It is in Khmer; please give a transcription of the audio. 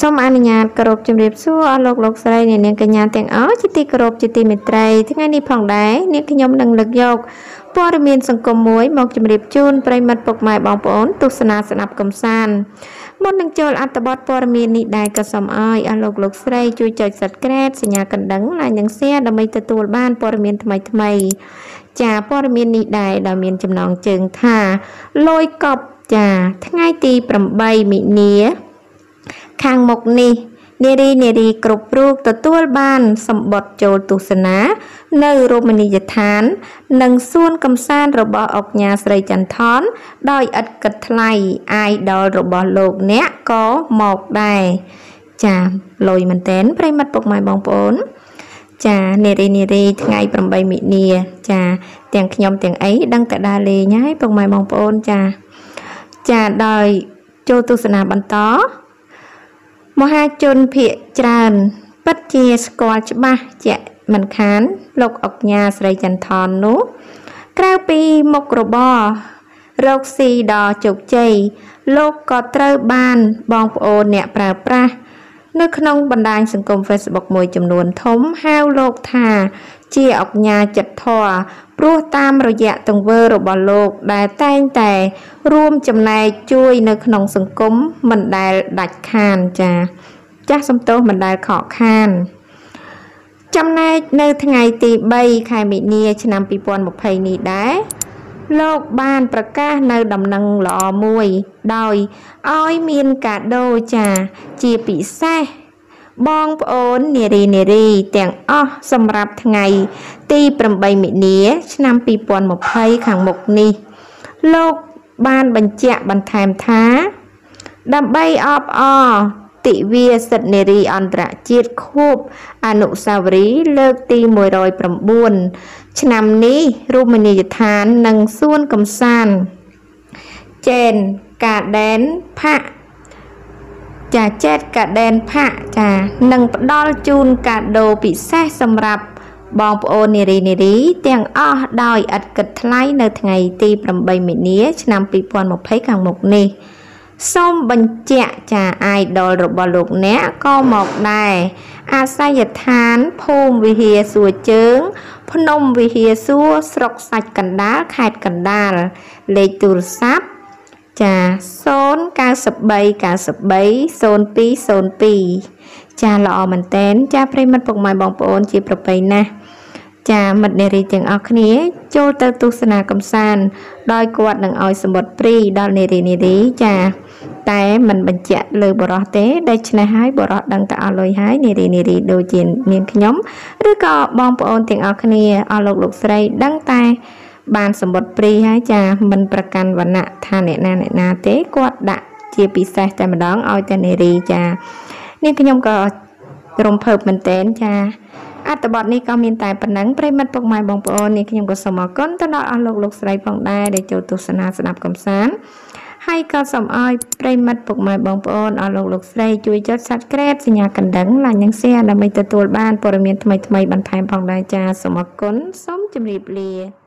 សូមអនុញ្ញាតគោរពជំរាបសួរអស់លោកលោកស្រីអ្នកនាងកញ្ញាទាំងអស់ជាទីគោរពជាទីមេត្រីថ្ងៃនេះផងដែរនាងខ្ញុំនឹងលើកយកព័ត៌មានសង្គមមួយមកជម្រាបជូនប្រិមិត្តពុកម៉ែបងប្អូនទស្សនាស្ដាប់កំសាន្តមុននឹងចូលអត្ថបទព័ត៌មាននេះដែរក៏សូមអោយអស់លោកលោកស្រីជួយចុច Subscribe សញ្ញាកណ្ដឹងហើយនិង Share ដើម្បីទទួលបានព័ត៌មានថ្មីៗចាព័ត៌មាននេះដែរដែលមានចំណងជើងថាលយកប់ចាថ្ងៃទី8មិនិនា ខាងមុខនេះនារីនារីគ្រប់រូបទទួលបានសម្បត្តិចូលទស្សនា នៅរមណីយដ្ឋាន និងសួនកំសាន្តរបស់អុកញ៉ាស្រីចន្ទថនដោយឥតគិតថ្លៃអាយដលរបស់លោកអ្នកក៏មកដែរចាលុយមែនតែនប្រិមិត្តពុកម៉ែបងប្អូនចានារីនារីថ្ងៃ8មិនិនាចាទាំងខ្ញុំទាំងអីដឹងតែដើរលេងហើយពុកម៉ែបងប្អូនចាចាដោយចូលទស្សនាបន្ត មហាជនភាកច្រើនពិតជាស្គាល់ច្បាស់ជាក់មិនខាន លោកអុកញ៉ាស្រីចន្ទថននោះក្រៅពីមុខរបររកស៊ីដ៏ជោគជ័យលោកក៏ត្រូវបានបងប្អូនអ្នកប្រើប្រាស់នៅក្នុងបណ្ដាញសង្គម Facebook មួយចំនួនធំហៅលោកថា ជាអុកញ៉ាចិត្តធរព្រោះតាមរយៈទង្វើរបស់លោកដែលតែងតែ រួមចំណែកជួយនៅក្នុងសង្គមមិនដែលដាច់ខានចាចាស់សំទោសមិនដែលខកខានចំណែកនៅថ្ងៃទី3ខែមិនិនាឆ្នាំ2020នេះដែរលោកបានប្រកាសនៅដំណឹងល្អមួយ ដោយឲ្យមានកាដូចា ជាពិសេស បងប្អូននារីនារីទាំងអស់សម្រាប់ថ្ងៃទី8មិនិនាឆ្នាំ2020ខាងមុខនេះ លោកបានបញ្ជាក់បន្ថែមថា ដើម្បីអបអរទិវាសិទ្ធិនារីអន្តរជាតិខួបអនុស្សាវរីយ៍លើកទី109ឆ្នាំនេះរមណីយដ្ឋាននិងសួនកំសាន្តចេនកាដែនផាក់ ចាចេតកាដែនផាក់ចានឹងផ្ដល់ជូនកាដូពិសេសសម្រាប់បងប្អូននារីនារី ទាំងអស់ដោយឥតគិតថ្លៃនៅថ្ងៃទី8មិនិនាឆ្នាំ2020ខាងមុខនេះសូមបញ្ជាក់ចាអាយដលរបស់លោកអ្នកក៏មកដែរអាស័យដ្ឋានភូមិវិហារសួរជើង ភ្នំវិហារសួរស្រុកសាច់កណ្ដាលខេត្តកណ្ដាលលេខទូរស័ព្ទ ចា093 93 0202ចាល្អមែនតែនចាប្រិមិត្តពុកម៉ែបងប្អូនជាប្រពៃណាស់ចាមិត្តនារីទាំងអស់គ្នា ចូលទៅទស្សនាកំសាន្តដោយគាត់នឹងឲ្យសម្បត្តិព្រីដល់នារីនារីចាតែមិនបញ្ជាក់លើបរោះទេដូច្នេះហើយបរោះដឹងតែអស់លុយហើយនារីនារីដូចជានាងខ្ញុំឬក៏បងប្អូនទាំងអស់គ្នាអស់លោកលោកស្រីដឹងតែ បានសម្បត្តិព្រីហើយចាមិនប្រកាន់វណ្ណៈថាអ្នកណាអ្នកណាទេគាត់ដាក់ជាពិសេសតែម្ដងឲ្យតែនារីចានេះខ្ញុំក៏រំភើបមែនតែនចាអត្ថបទនេះក៏មានតែប៉ុណ្ណឹងប្រិមិត្តពុកម៉ែបងប្អូននេះខ្ញុំក៏សូមអរគុណទៅដល់អស់លោកលោកស្រីផងដែរដែលចូលទស្សនាស្ដាប់កំសាន្តហើយក៏សូមឲ្យប្រិមិត្តពុកម៉ែបងប្អូនអស់លោកលោកស្រីជួយចុច Subscribe សញ្ញាកណ្ដឹង like និង Share ដើម្បីទទួលបានព័ត៌មានថ្មីៗបន្ថែមផងដែរចាសូមអរគុណសូមជម្រាបលា